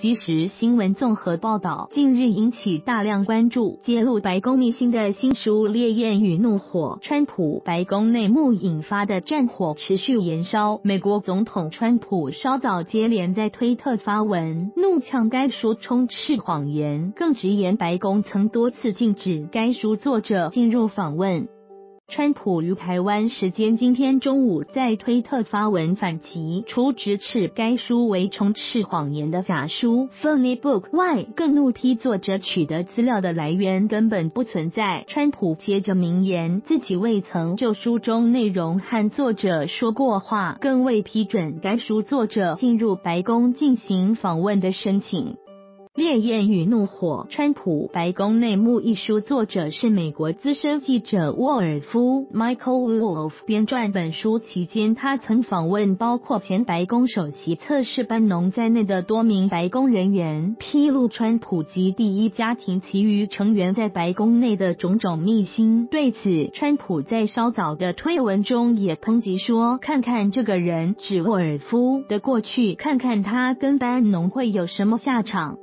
即时新闻综合报道，近日引起大量关注，揭露白宫秘辛的新书《烈焰与怒火》，川普白宫内幕引发的战火持续延烧。美国总统川普稍早接连在推特发文，怒呛该书充斥谎言，更直言白宫曾多次禁止该书作者进入访问。川普于台湾时间今天中午在推特发文反击，除直斥该书为充斥谎言的假书 （phony book） 外，更怒批作者取得资料的来源根本不存在。川普接着明言，自己未曾就书中内容和作者说过话，更未批准该书作者进入白宫进行访问的申请。《烈焰与怒火：川普白宫内幕》一书作者是美国资深记者沃尔夫 （Michael Wolf）。编撰本书期间，他曾访问包括前白宫首席测试班农在内的多名白宫人员，披露川普及第一家庭其余成员在白宫内的种种秘辛。对此，川普在稍早的推文中也抨击说：“看看这个人，指沃尔夫的过去，看看他跟班农会有什么下场。”